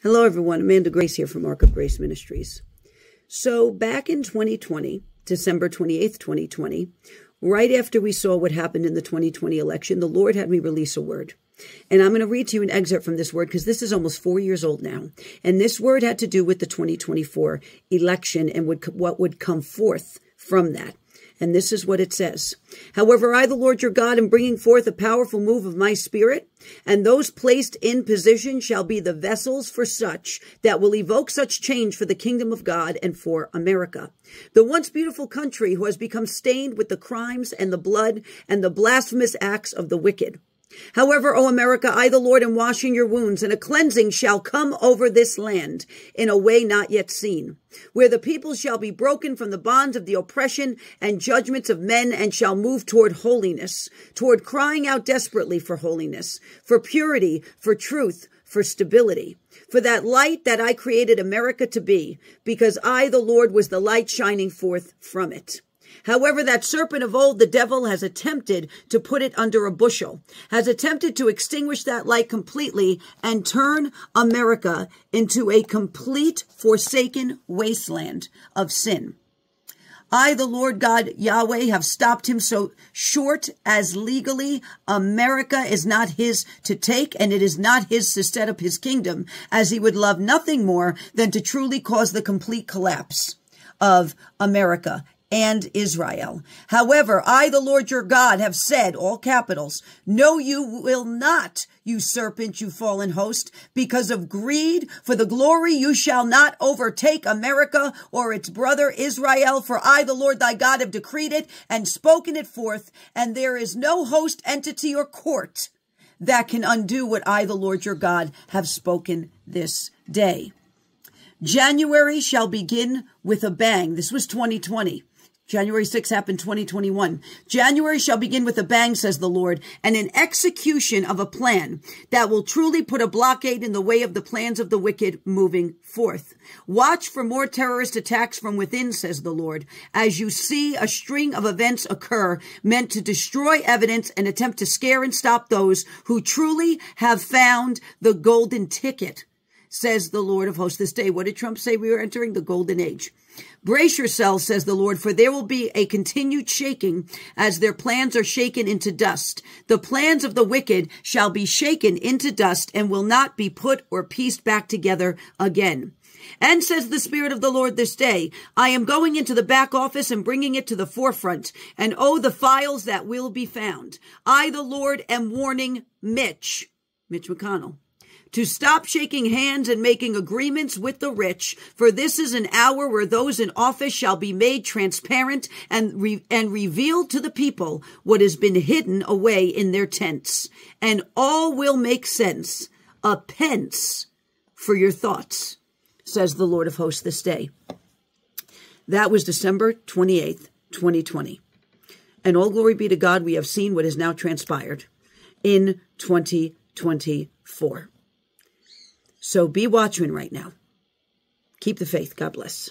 Hello, everyone. Amanda Grace here from Ark of Grace Ministries. So, back in 2020, December 28th, 2020, right after we saw what happened in the 2020 election, the Lord had me release a word. And I'm going to read to you an excerpt from this word because this is almost four years old now. And this word had to do with the 2024 election and would, what would come forth from that. And this is what it says. However, I, the Lord your God, am bringing forth a powerful move of my spirit, and those placed in position shall be the vessels for such that will evoke such change for the kingdom of God and for America. The once beautiful country who has become stained with the crimes and the blood and the blasphemous acts of the wicked. However, O America, I, the Lord, am washing your wounds, and a cleansing shall come over this land in a way not yet seen, where the people shall be broken from the bonds of the oppression and judgments of men and shall move toward holiness, toward crying out desperately for holiness, for purity, for truth, for stability, for that light that I created America to be, because I, the Lord, was the light shining forth from it. However, that serpent of old, the devil, has attempted to put it under a bushel, has attempted to extinguish that light completely and turn America into a complete forsaken wasteland of sin. I, the Lord God Yahweh, have stopped him so short as legally America is not his to take and it is not his to set up his kingdom, as he would love nothing more than to truly cause the complete collapse of America and Israel. However, I, the Lord your God, have said, all capitals, no, you will not, you serpent, you fallen host, because of greed, for the glory you shall not overtake America or its brother Israel, for I, the Lord thy God, have decreed it and spoken it forth, and there is no host, entity, or court that can undo what I, the Lord your God, have spoken this day. January shall begin with a bang. This was 2020. January 6 happened 2021. January shall begin with a bang, says the Lord, and an execution of a plan that will truly put a blockade in the way of the plans of the wicked moving forth. Watch for more terrorist attacks from within, says the Lord, as you see a string of events occur meant to destroy evidence and attempt to scare and stop those who truly have found the golden ticket says the Lord of hosts this day. What did Trump say? We were entering the golden age. Brace yourselves, says the Lord, for there will be a continued shaking as their plans are shaken into dust. The plans of the wicked shall be shaken into dust and will not be put or pieced back together again. And says the Spirit of the Lord this day, I am going into the back office and bringing it to the forefront. And oh, the files that will be found. I, the Lord, am warning Mitch, Mitch McConnell to stop shaking hands and making agreements with the rich, for this is an hour where those in office shall be made transparent and, re- and revealed to the people what has been hidden away in their tents. And all will make sense. A pence for your thoughts, says the Lord of hosts this day. That was December 28th, 2020. And all glory be to God, we have seen what has now transpired in 2024. So be watchmen right now. Keep the faith. God bless.